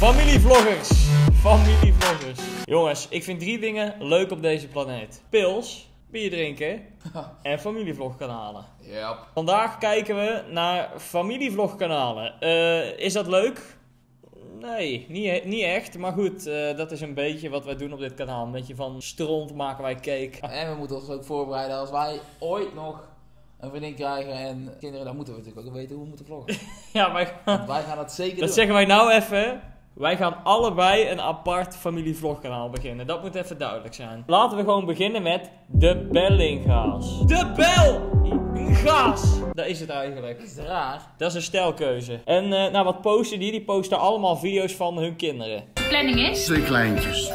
Familievloggers. Familievloggers. Jongens, ik vind drie dingen leuk op deze planeet. Pils, bier drinken en familievlogkanalen. Ja. Vandaag kijken we naar familievlogkanalen. Eh, is dat leuk? Nee, niet, niet echt. Maar goed, eh, dat is een beetje wat wij doen op dit kanaal. Een beetje van stront maken wij cake. En we moeten ons ook voorbereiden als wij ooit nog een vriendin krijgen en kinderen, dan moeten we natuurlijk ook weten hoe we moeten vloggen. Ja, wij gaan, Want wij gaan dat zeker dat doen. zeggen wij nou even. Wij gaan allebei een apart familievlogkanaal beginnen. Dat moet even duidelijk zijn. Laten we gewoon beginnen met de Bellinga's. De Bellinga's! Dat is het eigenlijk. Dat is raar. Dat is een stijlkeuze. En eh, nou, wat posten die? Die posten allemaal video's van hun kinderen. De planning is. Twee kleintjes.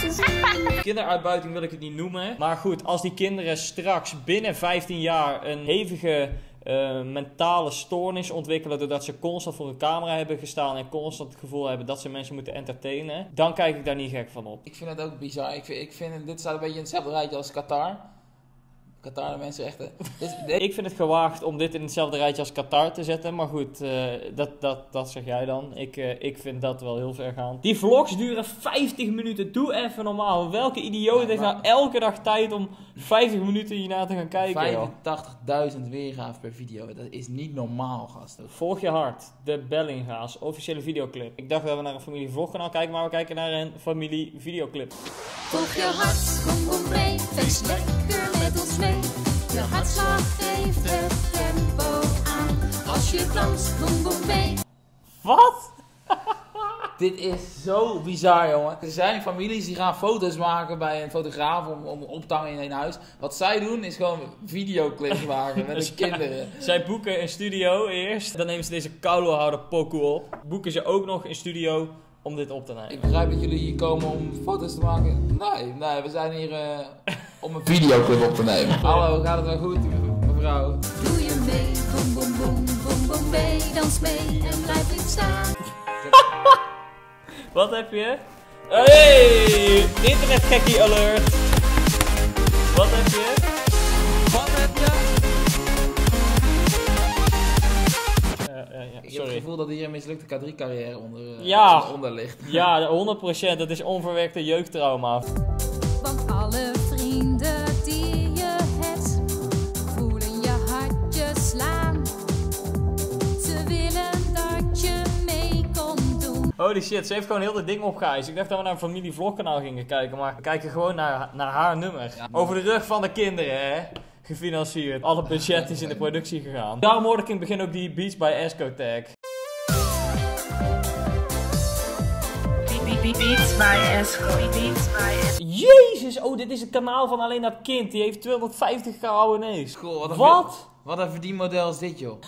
Kinderuitbuiting wil ik het niet noemen. Maar goed, als die kinderen straks binnen 15 jaar een hevige eh, mentale stoornis ontwikkelen. doordat ze constant voor een camera hebben gestaan. en constant het gevoel hebben dat ze mensen moeten entertainen. dan kijk ik daar niet gek van op. Ik vind het ook bizar. Ik vind, dit staat een beetje in hetzelfde rijtje als Qatar. Qatar de. Dus, dit- Ik vind het gewaagd om dit in hetzelfde rijtje als Qatar te zetten. Maar goed, eh, dat, dat, dat zeg jij dan. Ik, eh, ik vind dat wel heel ver gaan. Die vlogs duren 50 minuten. Doe even normaal. Welke idioot Ja, heeft maar- nou elke dag tijd om 50 minuten hierna te gaan kijken? joh? 85.000 weergaven per video. Dat is niet normaal, gasten. Volg je hart, de Bellinga's, officiële videoclip. Ik dacht dat we naar een familie vlogkanaal kijken, maar we kijken naar een familie videoclip. Volg je hart, boem boem mee. Feest lekker met ons mee. Je hartslag geeft het tempo aan. Als je danst, boem boem mee. Wat? Dit is zo bizar, jongen. Er zijn families die gaan foto's maken bij een fotograaf om, om op te hangen in een huis. Wat zij doen is gewoon videoclips maken met de kinderen. Zij boeken een studio eerst, dan nemen ze deze koulohouder pokoe op. Boeken ze ook nog een studio om dit op te nemen. Ik begrijp dat jullie hier komen om foto's te maken. Nee, nee, we zijn hier eh, om een videoclip op te nemen. Hallo, gaat het wel goed, mevrouw? Doe je mee, boem boem boem, boem boem mee. Dans mee en blijf niet staan. Wat heb je? Hey! Internetgekkie alert! Wat heb je? Wat heb je? Ja, Ik heb het gevoel dat hier een mislukte K3-carrière onder, eh, Ja. onder ligt. Ja, 100%. Dat is onverwerkte jeugdtrauma. Want alle vrienden die je hebt, voelen je hartje slaan. Ze willen dat je mee komt doen. Holy shit, ze heeft gewoon heel dit ding opgeëist. Ik dacht dat we naar een familie vlogkanaal gingen kijken, maar we kijken gewoon naar, naar haar nummer. Ja. Over de rug van de kinderen, hè. Gefinancierd. Alle budget is in de productie gegaan. Daarom hoorde ik in het begin ook die beats by Esco. Beats by Esco. Jezus, oh, dit is het kanaal van alleen dat kind. Die heeft 250k abonnees. Goh, wat een, Wat? Wat een verdienmodel is dit, joh.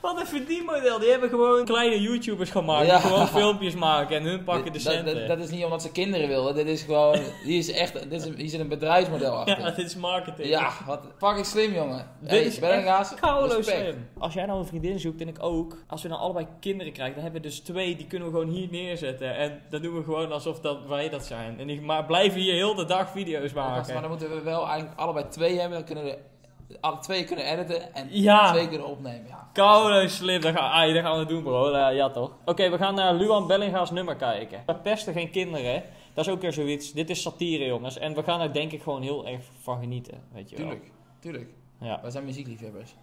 Wat een verdienmodel. Die hebben gewoon kleine YouTubers gemaakt. Ja. Die gewoon filmpjes maken en hun pakken de dat, centen. dat, dat is niet omdat ze kinderen willen. Dit is gewoon... Hier, is echt, dit is een, hier zit een bedrijfsmodel achter. ja, dit is marketing. Ja, wat fucking slim, jongen. Dit Hey, is Bellinga's, slim. Als jij nou een vriendin zoekt en ik ook, als we nou allebei kinderen krijgen, dan hebben we dus twee, die kunnen we gewoon hier neerzetten. En dan doen we gewoon alsof dat wij dat zijn. En die maar blijven hier heel de dag video's maken. Maar dan moeten we wel eigenlijk allebei twee hebben. Dan kunnen we alle twee kunnen editen en Ja. twee kunnen opnemen. Ja. Koude slim, dat gaan, ah, dat gaan we doen bro. Ja, ja toch. Oké, we gaan naar Luan Bellinga's nummer kijken. We pesten geen kinderen. Dat is ook weer zoiets. Dit is satire jongens. En we gaan er denk ik gewoon heel erg van genieten. Weet je wel. Tuurlijk, tuurlijk. Ja. Wij zijn muziekliefhebbers.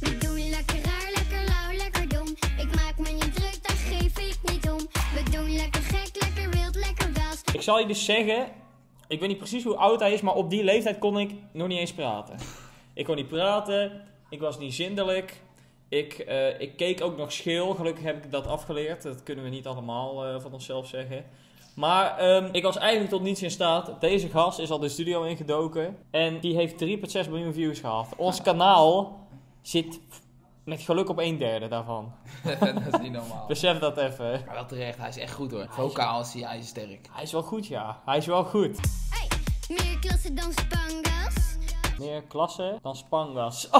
We doen lekker raar, lekker lauw, lekker dom. Ik maak me niet druk, daar geef ik niet om. We doen lekker gek, lekker wild, lekker wels. Ik zal je dus zeggen, ik weet niet precies hoe oud hij is, maar op die leeftijd kon ik nog niet eens praten. Ik kon niet praten, ik was niet zindelijk. Ik, eh, ik keek ook nog scheel, gelukkig heb ik dat afgeleerd. Dat kunnen we niet allemaal eh, van onszelf zeggen. Maar ehm, ik was eigenlijk tot niets in staat. Deze gast is al de studio ingedoken. En die heeft 3,6 miljoen views gehad. Ons kanaal zit met geluk op een derde daarvan. dat is niet normaal. Besef dat even. Maar wel terecht, hij is echt goed hoor. Vocaal is hij, hij is sterk. Hij is wel goed, ja. Hij is wel goed. Hey, meer klassen dan Spangas. Meer klasse dan Spangas.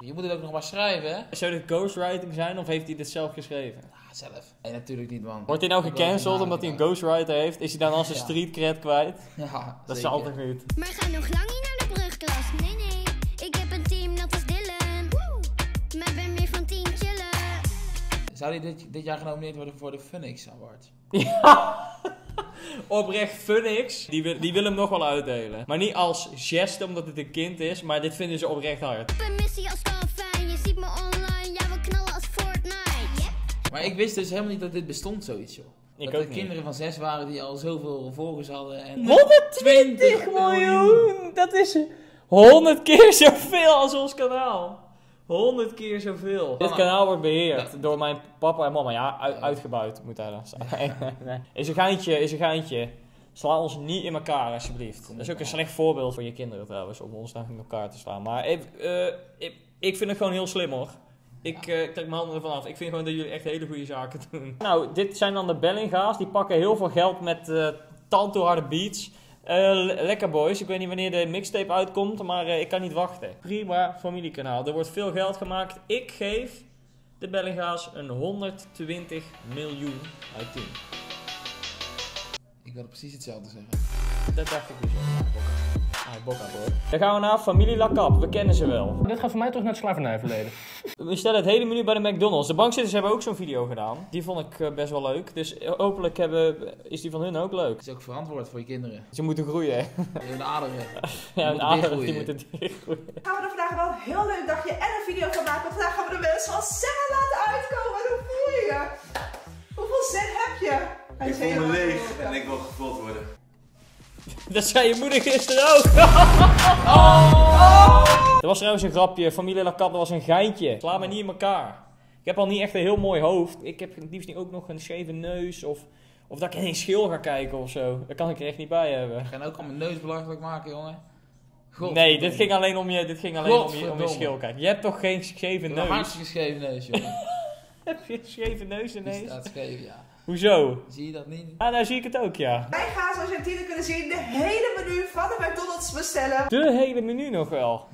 Je moet het ook nog maar schrijven, hè? Zou dit ghostwriting zijn of heeft hij dit zelf geschreven? Ah, zelf. Nee, natuurlijk niet, man. Wordt hij nou gecanceld omdat hij een ghostwriter heeft? Is hij dan al zijn Ja. street cred kwijt? Ja, Dat is altijd goed. Maar ga nog lang niet Zou die dit, dit jaar genomineerd worden voor de Phoenix Awards? Ja. Oprecht Funix, die, wil, die wil hem nog wel uitdelen. Maar niet als geste, omdat het een kind is, maar dit vinden ze oprecht hard. Op een missie als Calvin, je ziet me online, ja we knallen als Fortnite. Maar ik wist dus helemaal niet dat dit bestond, zoiets joh. Ik dat ook er niet. kinderen van zes waren die al zoveel volgers hadden. En 120 miljoen! Dat is 100 keer zoveel als ons kanaal. 100 keer zoveel. Dit kanaal wordt beheerd door mijn papa en mama. Ja, uit- uitgebuit moet hij dan. Nee, nee. Is een geintje, is een geintje. Sla ons niet in elkaar, alsjeblieft. Dat is ook een slecht voorbeeld voor je kinderen trouwens, om ons nou in elkaar te slaan. Maar ik, eh, ik, ik vind het gewoon heel slim hoor. Ik eh, trek mijn handen ervan af. Ik vind gewoon dat jullie echt hele goede zaken doen. Nou, dit zijn dan de Bellinga's. Die pakken heel veel geld met eh tandtoeharde beats. Eh, le- lekker boys. Ik weet niet wanneer de mixtape uitkomt, maar eh, ik kan niet wachten. Prima familiekanaal. Er wordt veel geld gemaakt. Ik geef de Bellinga's een 120 miljoen uit 10. Ik wilde precies hetzelfde zeggen. Dat dacht ik dus ook. Ah, bokka hoor. Dan gaan we naar familie Lacap. We kennen ze wel. Dit gaat voor mij toch naar het slavernijverleden. We stellen het hele menu bij de McDonald's. De bankzitters hebben ook zo'n video gedaan. Die vond ik eh, best wel leuk. Dus eh, hopelijk hebben, is die van hun ook leuk. Het is ook verantwoord voor je kinderen. Ze moeten groeien. hè? In de aderen. Ja, een aderen, die moeten dichtgroeien. gaan we er vandaag wel een heel leuk dagje en een video van maken. Vandaag gaan we de mensen van Sarah laten uitkomen. Hoe voel je je? Hoeveel zin heb je? Hij Ik is voel me helemaal leeg en ik wil gevuld worden. Dat zei je moeder gisteren ook. Dat was trouwens een grapje. Familie Lacap, dat was een geintje. Sla me niet in elkaar. Ik heb al niet echt een heel mooi hoofd. Ik heb het liefst niet ook nog een scheve neus. Of, of dat ik in een schil ga kijken of zo. Daar kan ik er echt niet bij hebben. Ik ga ook al mijn neus belachelijk maken, jongen. God, Nee, dit ging alleen om je, dit ging alleen om je, om je schil. Kijk, je hebt toch geen scheve Een neus? hartstikke scheve neus, jongen. Heb je een scheve neus Die ineens? staat scheef, ja. Hoezo? Zie je dat niet? Ah, nou zie ik het ook, ja. Wij gaan, zoals je in titel kunnen zien, de hele menu van de McDonald's bestellen. De hele menu nog wel.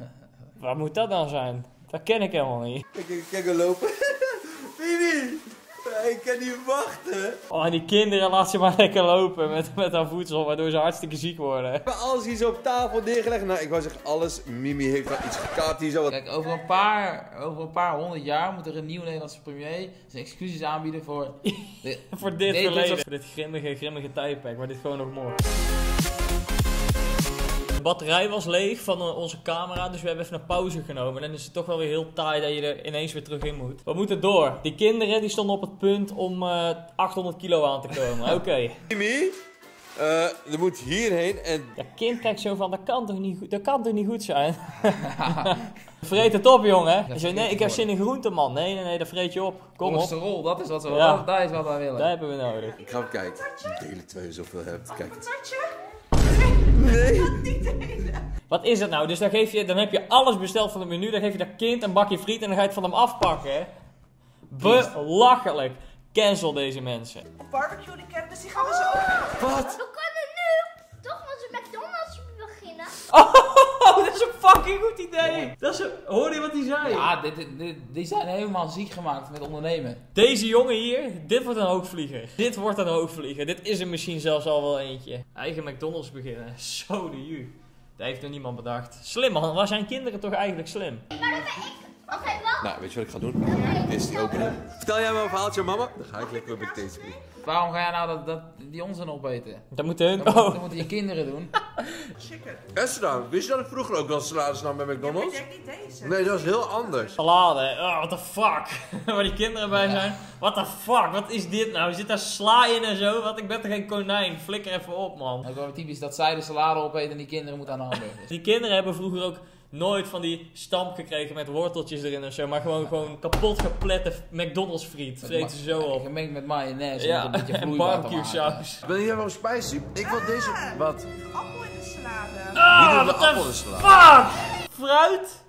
Wat moet dat dan zijn? Dat ken ik helemaal niet. Kijk, kijk, kijk lopen. Bibi! Ik kan niet wachten. Oh, en die kinderen laat ze maar lekker lopen met, met haar voedsel, waardoor ze hartstikke ziek worden. We hebben alles hier zo op tafel neergelegd. Nou, ik wou zeggen alles. Mimi heeft wel iets gekaapt hier zo. Wat... Kijk, over een paar, over een paar honderd jaar moet er een nieuwe Nederlandse premier zijn excuses aanbieden voor... de- Voor dit verleden. Voor dit grimmige, grimmige tijdperk, maar dit gewoon nog mooi. De batterij was leeg van eh, onze camera, dus we hebben even een pauze genomen. En dan is het toch wel weer heel taai dat je er ineens weer terug in moet. We moeten door. Die kinderen die stonden op het punt om eh, 800 kilo aan te komen. Oké. Mimi, eh, er moet hierheen en... Dat kind kijkt zo van, dat kan toch niet, goed- dat kan toch niet goed zijn? vreet het op, jongen. Nee, ik heb zin in groente, man. Nee, nee, nee, dat vreet je op. Kom op. Cholesterol, dat is wat we Ja. dat, dat is wat wij willen. Dat hebben we nodig. Ik ga even kijken. Delen twee zoveel hebt. Kijk. Tatje? Nee. Wat is het nou? Dus dan, geef je, dan heb je alles besteld van het menu. Dan geef je dat kind een bakje friet en dan ga je het van hem afpakken. hè? Belachelijk. Cancel deze mensen. Barbecue, die dus die gaan we zo. Wat? We kunnen nu toch met een McDonald's beginnen. Oh, dat is een fucking goed idee. Dat is een, hoor je wat hij zei? Ja, dit, dit, dit- die zijn helemaal ziek gemaakt met ondernemen. Deze jongen hier, dit wordt een hoogvlieger. Dit wordt een hoogvlieger. Dit is er misschien zelfs al wel eentje. Eigen McDonald's beginnen. Zo de ju. Dat heeft nog niemand bedacht. Slim man, waar zijn kinderen toch eigenlijk slim? Ben ik. Oké. Nou, weet je wat ik ga doen? Is die openen. Vertel jij me een verhaaltje, mama? Dan ga ik lekker met deze doen. Waarom ga jij nou dat, dat, die onzin opeten? Dat moeten hun... Dat, moet- Oh. dat moeten je kinderen doen. Chicken. Esther, wist je dat ik vroeger ook wel salades nam bij McDonald's? ik denk niet deze. Nee, dat is heel anders. Salade. Oh, what the fuck. Waar die kinderen bij zijn. What the fuck, wat is dit nou? Zit daar sla in en zo? Wat, ik ben toch geen konijn? Flikker even op, man. Ook wel typisch dat zij de salade opeten en die kinderen moeten aan de hamburgers. Die kinderen hebben vroeger ook nooit van die stamp gekregen met worteltjes erin of zo. Maar gewoon, gewoon kapot geplette McDonald's friet. Vreten ze zo op. Gemengd met mayonaise Ja, met een beetje en te barbecue saus. Wil je wel spicy? Ik wil deze... Wat? Appel in de salade. Ah, wat de appel in salade? fuck! Fruit?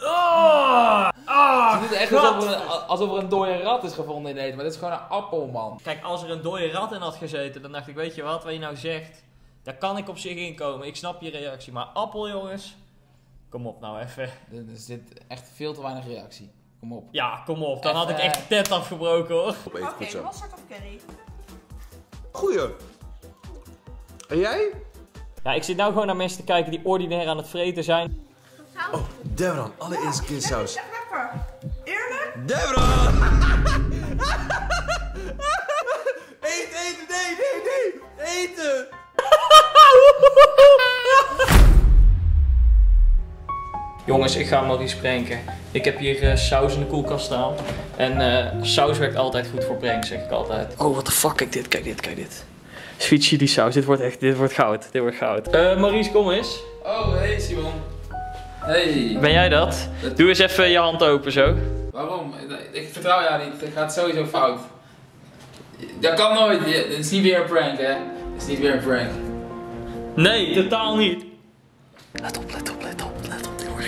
Oh! Ah, Het is echt alsof er, een, alsof er een dode rat is gevonden in eten, maar dit is gewoon een appel, man. Kijk, als er een dode rat in had gezeten, dan dacht ik, weet je wat, wat je nou zegt, daar kan ik op zich inkomen. Ik snap je reactie, maar appel, jongens, kom op nou even. Er er zit echt veel te weinig reactie. Kom op. Ja, kom op, dan had ik echt de tent afgebroken hoor. Oké, zo. mosterd of curry? Goeie. En jij? Ja, ik zit nou gewoon naar mensen te kijken die ordinair aan het vreten zijn. Oh, Devran, allereerste keer Dit is saus. echt lekker. Eerlijk? Devran! Jongens, ik ga Maurice pranken. Ik heb hier eh, saus in de koelkast staan. En eh, saus werkt altijd goed voor pranks, zeg ik altijd. Oh, what the fuck, kijk dit, kijk dit, kijk dit. Sweet chili saus, dit wordt echt, dit wordt goud. Dit wordt goud. Eh, Maurice, kom eens. Oh, hey Simon. Hey. Ben jij dat? Doe eens even je hand open zo. Waarom? Ik vertrouw jou niet. Het gaat sowieso fout. Dat kan nooit. Het is niet weer een prank, hè? Het is niet weer een prank. Nee, totaal niet. Let op, let op, let op,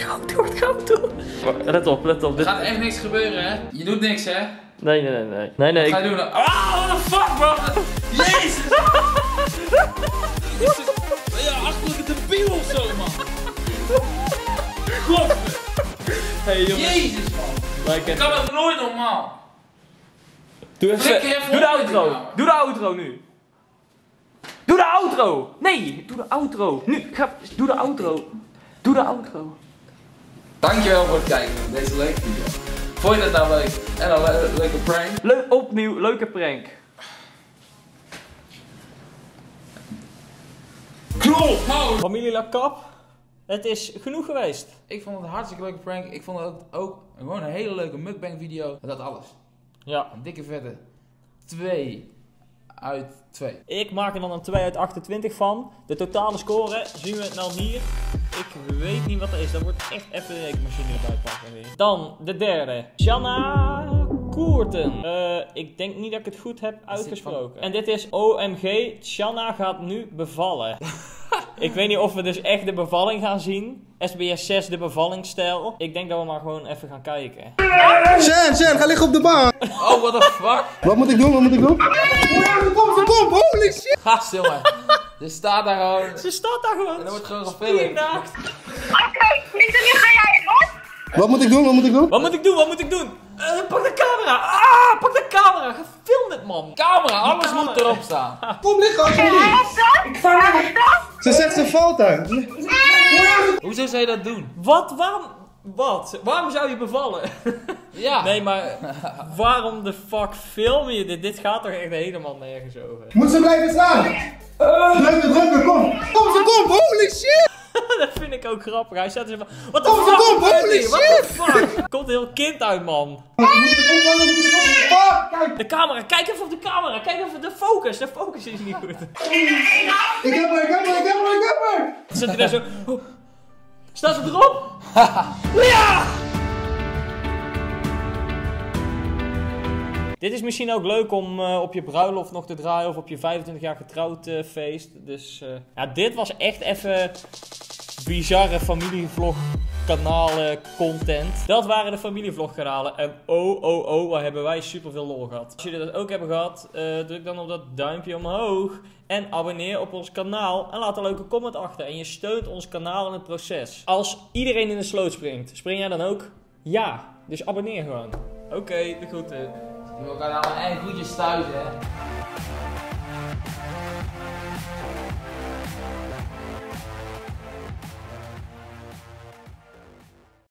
wordt goud, dit wordt hoor. Let op, let op. Er Dit... gaat echt niks gebeuren, hè? Je doet niks, hè? Nee, nee, nee, nee. Nee, nee. Wat ga ik- je doen? Ah, what the fuck, bro? Jezus! Ben je achterlijke debiel of zo, man? God, Hey jongens. Jezus, man. Like, Ik kan dat nooit normaal. Doe even. Doe de outro. Doe de outro nu. Doe de outro. Nee, doe de outro. Nu, ga, doe de outro. Doe de outro. Dankjewel voor het kijken naar deze leuke video. Vond je dat nou leuk? En een le- leuke prank? Leuk, opnieuw, leuke prank. Knol! Nou! Familie Lakap, het is genoeg geweest. Ik vond het een hartstikke leuke prank. Ik vond het ook, gewoon een hele leuke mukbang video. Dat alles. Ja. Een dikke vette 2 uit 2. Ik maak er dan een 2 uit 28 van. De totale score zien we nou hier. Ik weet niet wat dat is. Dat wordt echt even de rekenmachine erbij pakken weer. Dan de derde. Shanna Koerten. Eh, ik denk niet dat ik het goed heb uitgesproken. En dit is OMG. Shanna gaat nu bevallen. ik weet niet of we dus echt de bevalling gaan zien. SBS 6 de bevallingsstijl. Ik denk dat we maar gewoon even gaan kijken. Shen, Shen, ga liggen op de bank. Oh, what the fuck? Wat moet ik doen? Wat moet ik doen? Komt een pomp, holy shit. Ga stil man. Er staat daar gewoon. Ze staat daar gewoon. En er wordt gewoon gefilmd. Naakt. Wat moet ik doen? Wat moet ik doen? Wat moet ik doen? Wat moet ik doen? Eh, pak de camera! Ah, pak de camera! Gefilmd dit, man! Camera, alles camera. moet erop staan. Kom liggen alsjeblieft. Ze zegt ze valt daar. Hoezo zou je dat doen? Wat? Waarom? Wat? Waarom zou je bevallen? Ja. Nee, maar waarom de fuck film je dit? Dit gaat toch echt helemaal nergens over? Moet ze blijven staan? Drukken, kom. Kom, ze komt, holy shit. dat vind ik ook grappig. Hij staat er zo van, wat de Kom, fuck kom, holy hier? What the fuck? Er komt een heel kind uit, man. De camera, kijk even op de camera. Kijk even de focus. De focus is niet goed. Ik heb haar, ik heb haar, ik heb haar, ik heb. Dan zit hij daar zo... Staat ze erop? ja! Dit is misschien ook leuk om eh, op je bruiloft nog te draaien of op je 25 jaar getrouwd eh, feest. Dus eh, ja, dit was echt even bizarre familievlog kanalen content. Dat waren de familievlog kanalen. En oh oh oh, waar hebben wij super veel lol gehad. Als jullie dat ook hebben gehad, eh, druk dan op dat duimpje omhoog. En abonneer op ons kanaal. En laat een leuke comment achter. En je steunt ons kanaal in het proces. Als iedereen in de sloot springt, spring jij dan ook? Ja. Dus abonneer gewoon. Oké, de groeten. We elkaar allemaal eigen voetjes thuis, hè.